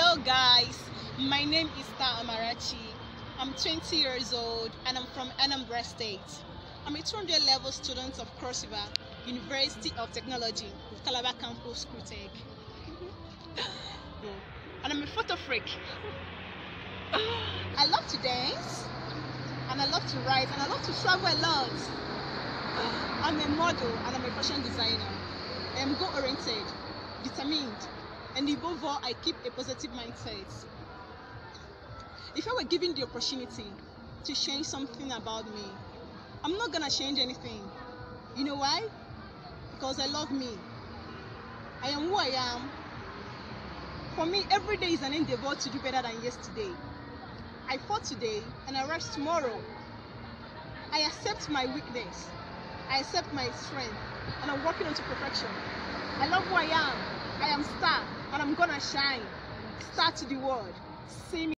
Hello guys, my name is Star Amarachi. I'm 20 years old and I'm from Anambra State. I'm a 200 level student of Cross River University of Technology with Calabar Campus CRUTECH. and I'm a photo freak. I love to dance and I love to write and I love to travel a lot. I'm a model and I'm a fashion designer. I am goal oriented, determined, and above all, I keep a positive mindset. If I were given the opportunity to change something about me, I'm not gonna change anything. You know why? Because I love me. I am who I am. For me, every day is an endeavor to do better than yesterday. I fought today and I rest tomorrow. I accept my weakness. I accept my strength and I'm working on to perfection. I love who I am. I am star and I'm gonna shine. Start the world. See me.